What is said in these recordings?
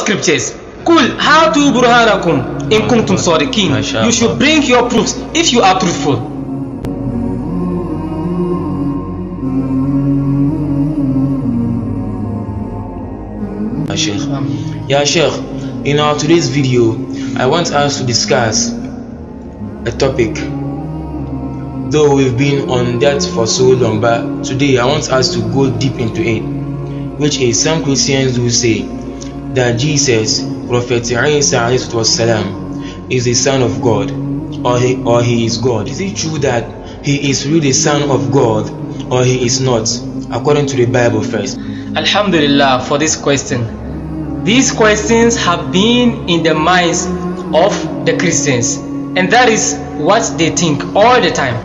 scriptures. Kul hatu burhanakum in kuntum sadiqin. You should bring your proofs if you are truthful. Ya Sheikh. Ya Sheikh, in our today's video, I want us to discuss a topic. Though we've been on that for so long, but today I want us to go deep into it, which is some Christians do say that Jesus, Prophet Isa is the Son of God, or he, or he is God. Is it true that he is really the Son of God, or he is not, according to the Bible first? Alhamdulillah for this question. These questions have been in the minds of the Christians, and that is what they think all the time.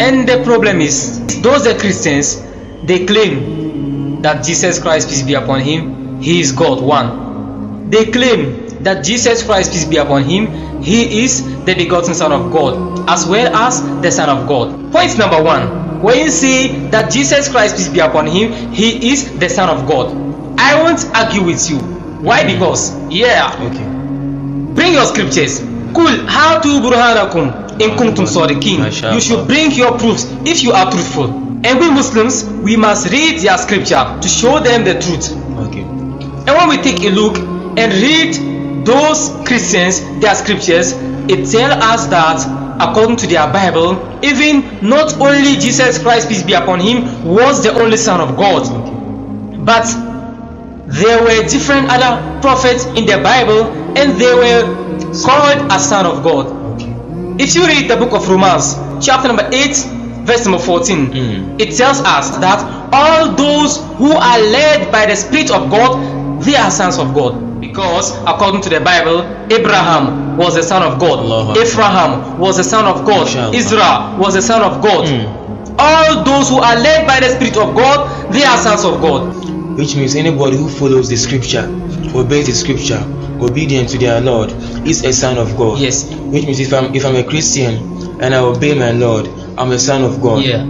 And the problem is, those Christians they claim that Jesus Christ, peace be upon him, he is God. One, they claim that Jesus Christ, peace be upon him, he is the begotten Son of God, as well as the Son of God. Point number one when you say that Jesus Christ, peace be upon him, he is the Son of God, I won't argue with you. Why? Mm-hmm. Because, yeah, Okay. bring your scriptures. Kul hatu burhanakum in kuntum sadiqin. Mashallah. You should bring your proofs if you are truthful. And we Muslims, we must read their scripture to show them the truth. And when we take a look and read those Christians, their scriptures, it tells us that according to their Bible, even not only Jesus Christ, peace be upon him, was the only Son of God, but there were different other prophets in the Bible and they were called a Son of God. If you read the book of Romans, chapter number 8, verse number 14, Mm. it tells us that all those who are led by the Spirit of God, they are sons of God. Because according to the Bible, Abraham was the son of God, Akbar. Ephraim was the son of God, Inshallah. Israel was the son of God. Mm. All those who are led by the Spirit of God, they are sons of God. Which means anybody who follows the scripture, obeys the scripture, obedient to their Lord, is a son of God. Yes. Which means if I'm if I'm a Christian and I obey my Lord, I'm a son of God. Yeah.